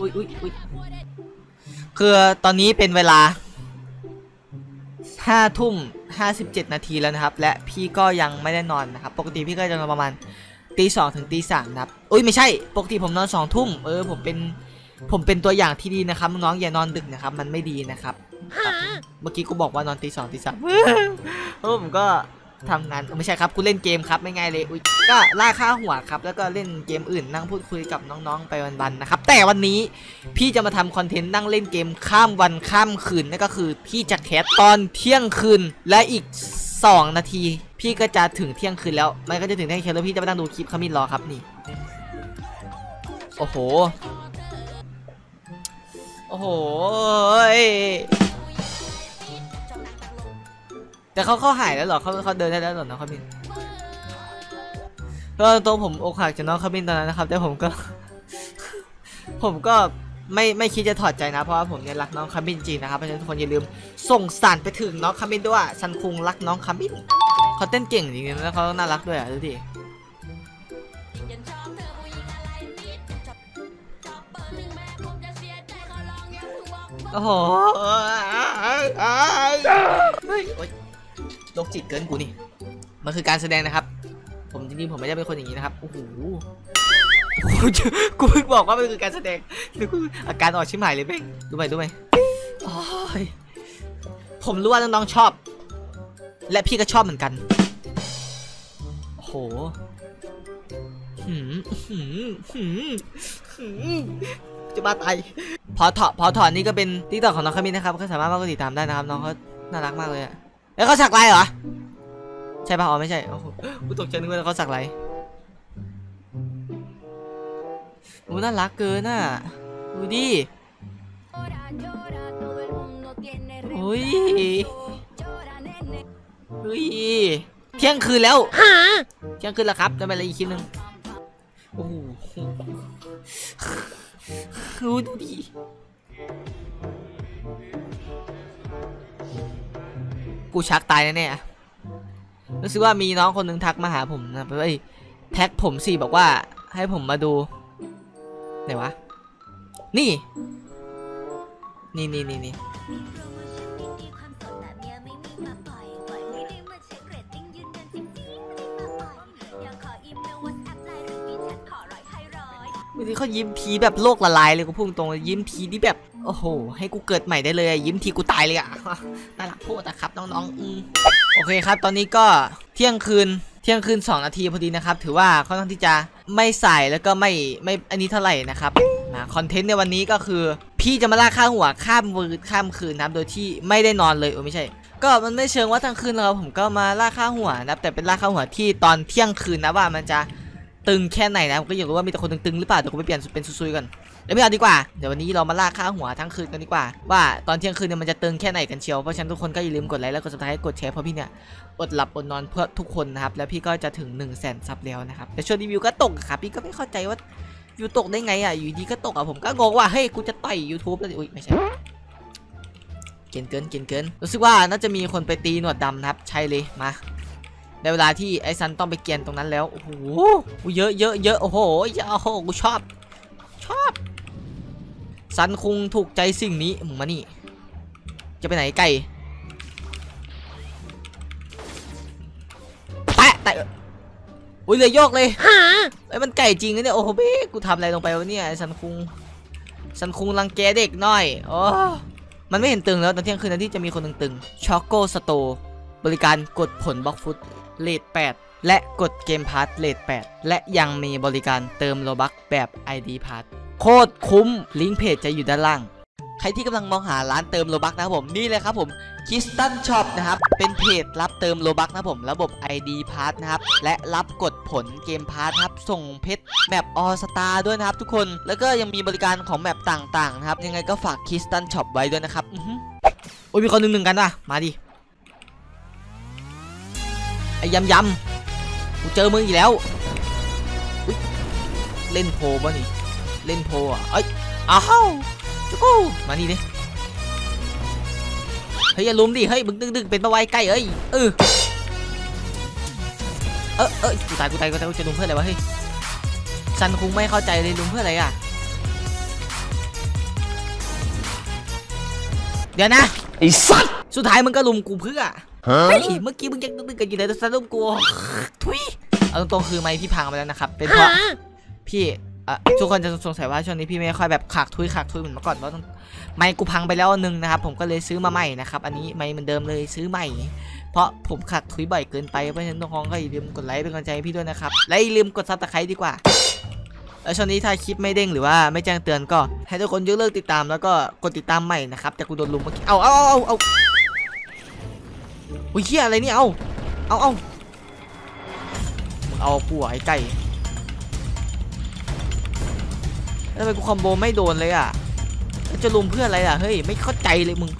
อุ้ยอุ้ยอุ้ยคือตอนนี้เป็นเวลาห้าทุ่มห้าสิบเจ็ดนาทีแล้วนะครับ และพี่ก็ยังไม่ได้นอนนะครับ ปกติพี่ก็จะนอนประมาณตีสองถึงตีสามนะครับ อุ้ยไม่ใช่ ปกติผมนอนสองทุ่มเออผมเป็นผมเป็นตัวอย่างที่ดีนะครับน้องๆอย่านอนดึกนะครับ มันไม่ดีนะครับครับ เมื่อกี้กูบอกว่านอนตีสองตีสามเออผมก็ ทำงานไม่ใช่ครับกูเล่นเกมครับไม่ง่ายเลยอุ้ยก็ล่าค่าหัวครับ แล้วก็เล่นเกมอื่นนั่งพูดคุยกับน้องๆไปวันๆนะครับ แต่วันนี้พี่จะมาทำคอนเทนต์นั่งเล่นเกมข้ามวันข้ามคืนนั่นก็คือพี่จะแคสตอนเที่ยงคืนและอีก 2 นาที พี่ก็จะถึงเที่ยงคืนแล้ว มันก็จะถึงเที่ยงคืนแล้วพี่จะมานั่งดูคลิปขมิ้นรอครับนี่ โอ้โห โอ้โหย แต่เขาเขาหายแล้วเหรอเขาเขาเดินได้แล้วเหรอน้องขมิ้นก็ตัวผมอกหักจากน้องขมิ้นตอนนั้นนะครับ แต่ผมก็ ผมก็ไม่ไม่คิดจะถอดใจนะเพราะว่าผมเนี่ยรักน้องขมิ้นจริงนะครับเพราะฉะนั้นทุกคนอย่าลืมส่งสารไปถึงน้องขมิ้นด้วยว่าฉันคุงรักน้องขมิ้นเขาเต้นเก่งจริงๆแล้วเขาน่ารักด้วยอะดูดิโอ้โห โอ๊ยโรคจิตเกินกูนี่ มันคือการแสดงนะครับ ผมจริงๆผมไม่ได้เป็นคนอย่างนี้นะครับ โอ้โห กูจะกูเพิ่งบอกว่ามันคือการแสดงแล้วกูอาการออกชิมหายเลยเบ้งดูไหมดูไหมโอ้ยผมรู้ว่าน้องๆชอบ และพี่ก็ชอบเหมือนกัน โอ้โหหืมหืมหืมหืมจะบ้าตายพอถอดพอถอนนี่ก็เป็นติ๊กต็อกของน้องขมิ้นนะครับ ก็สามารถมากดติดตามได้นะครับ น้องเขาน่ารักมากเลยอะ แล้วเขาสักลายเหรอ ใช่ป่ะอ๋อไม่ใช่โอ้โหกูตกใจนึกว่าเขาสักลายโอ้น่ารักเกินอะ ดูดิโอ้ยเฮ้ยเที่ยงคืนแล้วเที่ยงคืนแล้วครับจะไปอะไรอีกคลิปหนึงโอ้โหดูดู กูชักตายแน่ๆรู้สึกว่ามีน้องคนหนึงทักมาหาผมนะไปแท็กผมสิบอกว่าให้ผมมาดูไหนวะ นี่ นี่นี่นี่นี่บางทีเขายิ้มทีแบบโลกละลายเลยกูพูดตรงยิ้มทีที่แบบ โอ้โห ให้กูเกิดใหม่ได้เลย ยิ้มทีกูตายเลยอะน่ารักโพดนะครับน้องๆอืมโอเคครับ ตอนนี้ก็เที่ยงคืนเที่ยงคืน2นาทีพอดีนะครับ ถือว่าค่อนข้างที่จะไม่ใสายแล้วก็ไม่ไม่อันนี้เท่าไหร่นะครับนะคอนเทนต์ในวันนี้ก็คือ พี่จะมาล่าค่าหัวข้ามมือข้ามคืนนะครับโดยที่ไม่ได้นอนเลยโอ้ไม่ใช่ ก็มันไม่เชิงว่าทั้งคืนแล้วผมก็มาล่าค่าหัวนะแต่เป็นล่าค่าหัวที่ตอนเที่ยงคืนนะว่ามันจะตึงแค่ไหนนะผมก็อยากรู้ว่ามีแต่คนตึงๆหรือเปล่าเดี๋ยวผมไปเปลี่ยนเป็นซุยๆก่อน เดี๋ยวไม่เอาดีกว่า เดี๋ยววันนี้เรามาล่าค่าหัวทั้งคืนกันดีกว่า ว่าตอนเที่ยงคืนเนี่ยมันจะตึงแค่ไหนกันเชียว เพราะฉะนั้นทุกคนก็อย่าลืมกดไลค์แล้วกด subscribe กดแชร์เพราะพี่เนี่ยอดหลับอดนอนเพื่อทุกคนนะครับ แล้วพี่ก็จะถึง1นึ่งแสน sub แล้วนะครับแต่ช่วงนี้วิวก็ตกอะครับ พี่ก็ไม่เข้าใจว่าวิวตกได้ไงอะ อยู่ดีก็ตกอะผมก็งงว่า เฮ้ย กูจะต่อย YouTube แล้วอุ้ยไม่ใช่เกินเกินเกินเกินรู้สึกว่าน่าจะมีคนไปตีหนวดดำนะครับ ใช่เลย มาในเวลาที่ไอซันต้องไปเกียนตรงนั้นแล้ว โอ้โห เยอะเยอะเยอะโอ้โหเยอะโอ้โห กูชอบ ซันคงถูกใจสิ่งนี้มึงมานี่ จะไปไหนไก่แปะแต่อุ้ยเลยโยกเลยไอ้ยมันไก่จริงนะเนี่ยโอ้โหเบ้กูทำอะไรลงไปวะเนี่ยไอ้ซันคุงซันคุงรังแกเด็กหน่อยโอ้มันไม่เห็นตึงแล้วตอนเที่ยงคืนนั้นที่จะมีคนตึงๆช็อกโกสโตบริการกดผล Blox Fruits rate 8และกด gamepass rate 8และยังมีบริการเติมโลบักแบบ ID พาร์ท โคตรคุ้ม ลิงก์เพจจะอยู่ด้านล่าง ใครที่กำลังมองหาร้านเติม Robux นะครับผมนี่เลยครับผมคิสตันช็อปนะครับ เป็นเพจรับเติม Robux นะผม ระบบ ID พาร์ทนะครับ และรับกดผล gamepass ครับ ส่งเพชร map All Star ด้วยนะครับทุกคน แล้วก็ยังมีบริการของ map ต่างๆนะครับ ยังไงก็ฝากคิสตันช็อปไว้ด้วยนะครับอโอ้ยมีคนหนึ่งหนึ่งกันว่ะ มาดิ ไอ้ยำยำกูเจอมึงอีกแล้ว เล่นโพป่ะนี่ เล่นโพอะเอ้ยอ้าวจุกูมานี่ดิเฮ้ยอย่าลุมดิเฮ้ยมึงดึงดึงเป็นปะไว้ใกล้เอ้ยเออเออเออกูตายกูตายกูตายกูจะลุมเพื่ออะไรวะเฮ้ยซันคงไม่เข้าใจเลยลุมเพื่ออะไรอะเดี๋ยวนะไอ้สัตว์สุดท้ายมึงก็รุมกูเพื่อฮะเฮ้ยเมื่อกี้มึงยังตึกๆกันอยู่เลยแต่สรุปกูทุยเอาตรงๆคือไมค์พี่พังไปแล้วนะครับเป็นเพราะพี่ อะทุกคนจะสงสัยว่าช่วงนี้พี่ไม่ค่อยแบบขากทุยขากทุยเหมือนเมื่อก่อนเพราะไมค์กูพังไปแล้วอันนึงนะครับ ผมก็เลยซื้อมาใหม่นะครับ อันนี้ไมค์เหมือนเดิมเลยซื้อใหม่ เพราะผมขากทุยบ่อยเกินไปเพราะฉะนั้นทุกคนก็อย่าลืมกดไลค์เป็นกำลังใจให้พี่ด้วยนะครับและอย่าลืมกด subscribe ดีกว่าแล้วช่วงนี้ถ้าคลิปไม่เด้งหรือว่าไม่แจ้งเตือนก็ ให้ทุกคนยกเลิกติดตามแล้วก็กดติดตามใหม่นะครับแต่กูโดนลุมเมื่อกี้เอาเอาเอาเอาอุ้ยเฮียอะไรเนี่ยเอาเอาเอาเอากูไอ้ไก่ ทำไมกูคอมโบไม่โดนเลยอะจะลุมเพื่ออะไรอะเฮ้ยไม่เข้าใจเลยมึง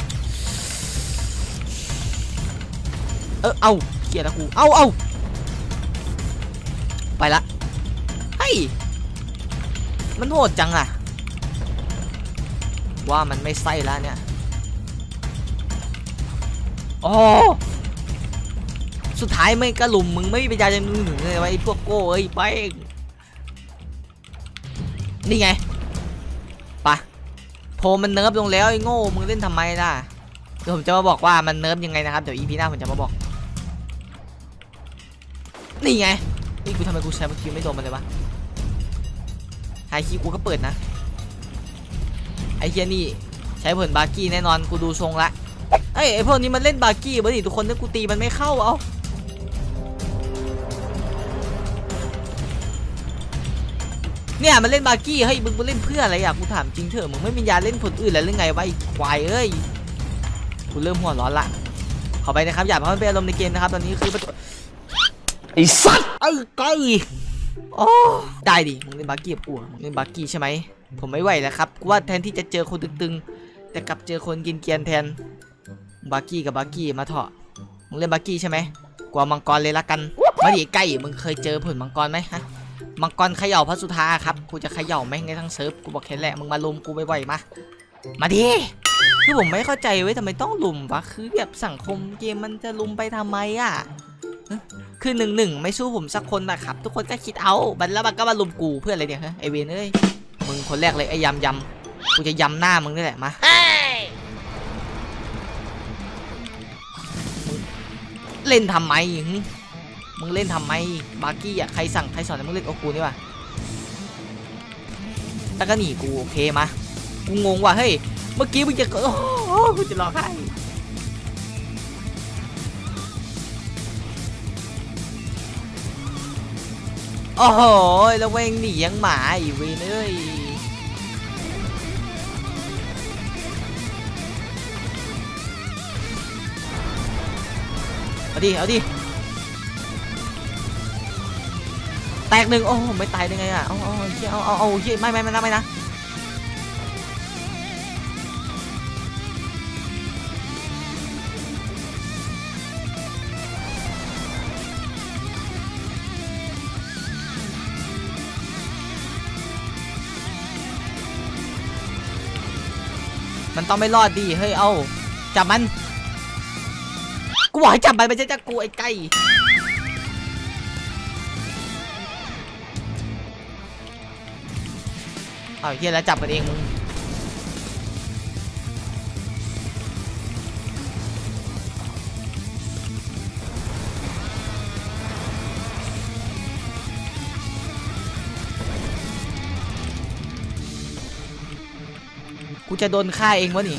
เออเอาเกียร์ละกูเอาเอาไปละเฮ้ยมันโหดจังอะ ว่ามันไม่ใส่แล้วเนี่ยโอ้สุดท้ายไม่กระลุมมึงไม่มีปัญญาจะนึงถึงเลยไอ้พวกโก้เอ้ยไปนี่ไง โพมันเนิร์ฟลงแล้วไอ้โง่ มึงเล่นทำไมล่ะเดี๋ยวผมจะมาบอกว่ามันเนิร์ฟยังไงนะครับ เดี๋ยวอีพีหน้าผมจะมาบอก นี่ไง นี่กูทำไมกูใช้เมื่อกี้ไม่โดนมันเลยวะไฮคีย์กูก็เปิดนะ ไอ้เฮียนี่ใช้ผลบาร์กี้แน่นอน กูดูทรงละ เอ้ยไอ้พวกนี้มันเล่นบาร์กี้บ้าดิทุกคนเนี่ยกูตีมันไม่เข้าเอา เนี่ยมันเล่นบาร์กี้เฮ้ยมึงมาเล่นเพื่ออะไรอะกูถามจริงเถอะมึงไม่มียาเล่นคนอื่นแล้วหรือไงวะไอ้ควายเอ้ยกูเริ่มหัวร้อนละขอไปนะครับอย่าเพราะมันเป็นอารมณ์ในเกมนะครับตอนนี้คือประตูไอ้สัตว์เอ้ยไก่โอ้ได้ดิมึงเล่นบาร์กี้กับกูมึงเล่นบาร์กี้ใช่ไหมผมไม่ไหวแล้วครับกูว่าแทนที่จะเจอคนตึงๆแต่กลับเจอคนกินเกียนแทนบาร์กี้กับบาร์กี้มาเถอะมึงเล่นบาร์กี้ใช่ไหมกลัวมังกรเลยละกันมาดิไก่มึงเคยเจอผลมังกรไหมฮะ มังกรเขย่าพระสุธาครับกูจะเขย่าแม่งในทั้งเซิร์ฟกูบอกแค่แหละมึงมาลุมกูบ่อยๆมามาดิคือผมไม่เข้าใจเว้ยทำไมต้องลุมวะคือแบบสังคมเกมมันจะลุมไปทำไมอะฮะคือหนึ่งหนึ่งไม่สู้ผมสักคนนะครับ ทุกคนก็คิดเอาบันแล้วมันก็มาลุมกูเพื่ออะไรเนี่ยฮะไอเวนเอ้ยมึงคนแรกเลยไอยำยำกูจะยำหน้ามึงนี่แหละมาเล่นทำไมหึ มึงเล่นทำไมบาร์กี้อะใครสั่งใครสอนให้มึงเล่นโอกูนี่วะแล้วก็หนีกูโอเคมากูงงว่ะเฮ้ยเมื่อกี้มึงจะโอ้โหกูจะรองไห้โอ้โหแล้วเวงหนียังหมาอีเวนเอ้ยเอาดิเอาดิ แตกหนึ่งโอ้ไม่ตายได้ไงอะเอาเอาเอาเหี้ยเอาเอาเอาไม่ไม่ไม่นะไม่นะมันต้องไม่รอดดิเฮ้ยเอาจับมัน กูบอกให้จับมันไม่ใช่จับกูไอ้ไก่ เอาเฮียแล้วจับกันเองมึงกูจะโดนฆ่าเองวะนี่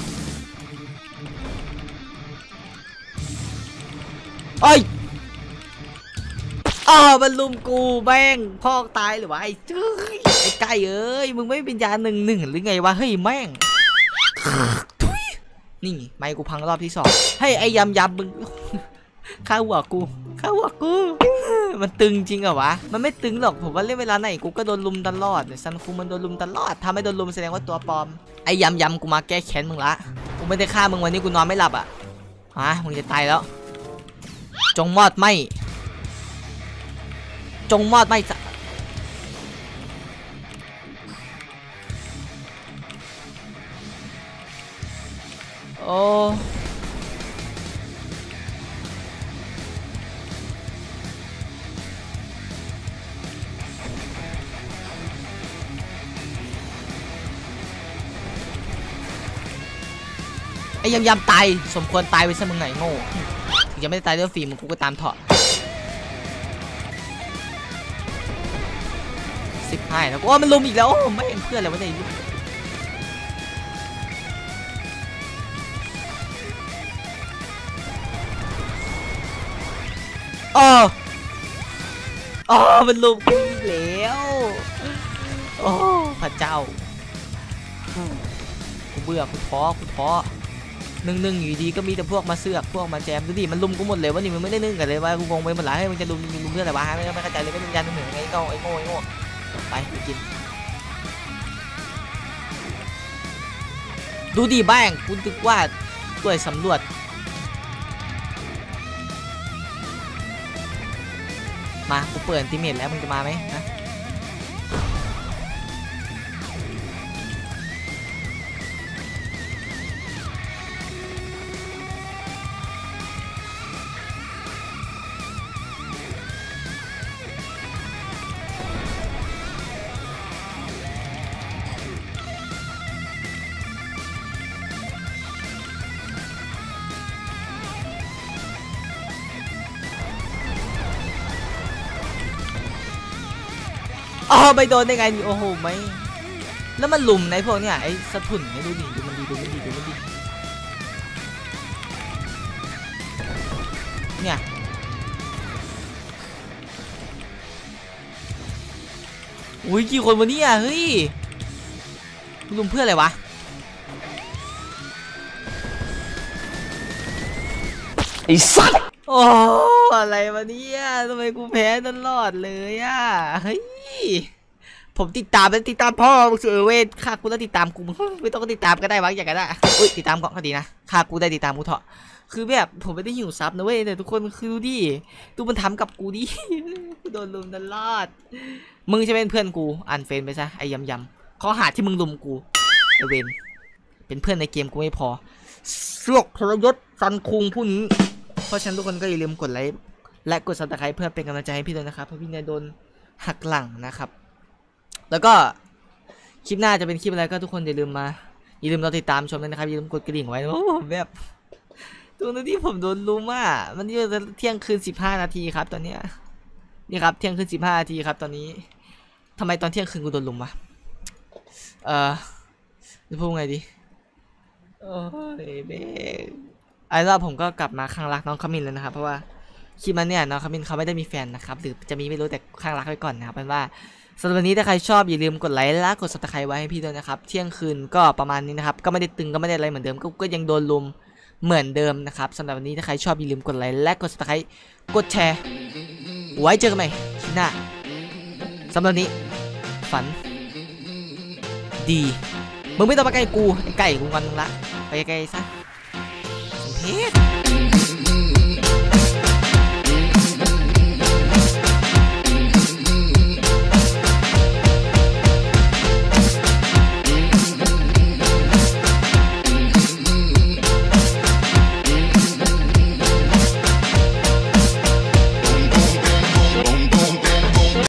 โอ้ย อ้าวมันลุมกูแม่งพอกตายหรือวะไอ้เจ้ยไอ้ไก่เอ้ยมึงไม่เป็นยาหนึ่งหนึ่งหรือไงวะเฮ้ยแม่งทุยนี่ไม่กูพังรอบที่สองให้ยไอ้ยำยำมึงข้าหัวกูข้าหัวกู มันตึงจริงเหรอวะ มันไม่ตึงหรอกผมว่าเล่นเวลาไหนกูก็โดนลุมตลอดเนี่ยซันคูมันโดนลุมตลอดถ้าไม่โดนลุมแสดงว่าตัวปลอมไอ้ยำยำกูมาแก้แค้นมึงละกูไม่ได้ฆ่ามึงวันนี้กูนอนไม่หลับอะฮะมึงจะตายแล้ว จงมอดไหม จงมอดไหมสโอ้ไอ้ยำยำตาย สมควรตายไปซะมึงไหนโง่ ถึงจะไม่ได้ตายด้วยฝีมึงกูก็ตามเถาะ สิบห้าแล้วโอ้มันลุมอีกแล้วไม่เห็นเพื่อนเลยวะเนี่ยอ๋ออ๋อมันลุมกูอีกแล้วโอ้พระเจ้ากูเบื่อกูท้อกูท้อนึ่งนึ่งอยู่ดีก็มีแต่พวกมาเสือกพวกมาแจมดูดิมันลุมกูหมดเลยวะนี่มันไม่ได้นึ่งกันเลยว่ากูงงไปหมดหลายให้มันจะลุมลุมเพื่ออะไรวะไม่ไม่เข้าใจเลยไม่เป็นยันหนึ่งไงก็ไอ้โง่ไอ้โง่ ไปไปกิน ดูดีบ้างกูนึกว่าด้วยสำรวจ มากูเปิดติเมตแล้วมึงจะมาไหมนะ อ๋อไปโดนได้ไงนี่โอ้โหไม่แล้วมันลุมในพวกเนี้ยไอ้สะทุนไอ้ดูดิดูมันดีดูมันดีดูมันดีเนี่ยอุ้ยกี่คนวันนี้อะเฮ้ยลุมเพื่ออะไรวะไอ้สัตว์โอ้อะไรวะเนี่ยทำไมกูแพ้ตลอดเลยอะเฮ้ย ผมติดตามแล้วติดตามพ่อมึงเสือเวทค่ากูแล้วติดตามกูไม่ต้องติดตามก็ได้วะอย่างกันได้อุ้ยติดตามก็ดีนะค่ากูได้ติดตามกูเถอะคือแบบผมไม่ได้หิวซับนะเว้ยแต่ทุกคนคือดูดิดูมันทำกับกูดิกูโดนลุมตลอดมึงใช่เป็นเพื่อนกูอ่านเฟนไปซะไอ้ยำยำข้อหาที่มึงลุมกูไอเวนเป็นเพื่อนในเกมกูไม่พอเสือกทรยศซันคุงผู้นี้เพราะฉะนั้นทุกคนก็อย่าลืมกดไลค์และกด subscribe เพื่อเป็นกำลังใจให้พี่ด้วยนะครับเพราะพี่เนี่ยโดน หักหลังนะครับ แล้วก็คลิปหน้าจะเป็นคลิปอะไรก็ทุกคนอย่าลืมมาอย่าลืมเราติดตามชมด้วยนะครับอย่าลืมกดกระดิ่งไว้โอ้ผมแบบตรงที่ผมโดนรุมอะมันนี่จะเที่ยงคืนสิบห้านาทีครับ ตอนเนี้ยนี่ครับเที่ยงคืนสิบห้านาทีครับ ตอนนี้ทำไมตอนเที่ยงคืนกูโดนรุมวะเออจะพูดไงดีโอ้ยเบ้ไอ้รอบผมก็กลับมาข้างรักน้องขมินแล้วนะครับเพราะว่า คลิปมันเนี่ยน้องขมินเขาไม่ได้มีแฟนนะครับหรือจะมีไม่รู้แต่ข้างรักไว้ก่อนนะครับเป็นว่าสำหรับวันนี้ถ้าใครชอบอย่าลืมกดไลค์และกด subscribe ไว้ให้พี่ด้วยนะครับ เที่ยงคืนก็ประมาณนี้นะครับ ก็ไม่ได้ตึงก็ไม่ได้อะไรเหมือนเดิม ก็ก็ยังโดนลุมเหมือนเดิมนะครับสำหรับวันนี้ถ้าใครชอบอย่าลืมกดไลค์และกด subscribe กดแชร์ ไว้เจอกันใหม่คลิปหน้าสำหรับวันนี้ ฝัน ดีมึงไม่ต้องมาใกล้กูไอ้ไก่กูงอนมึงละไปไกลซะเพช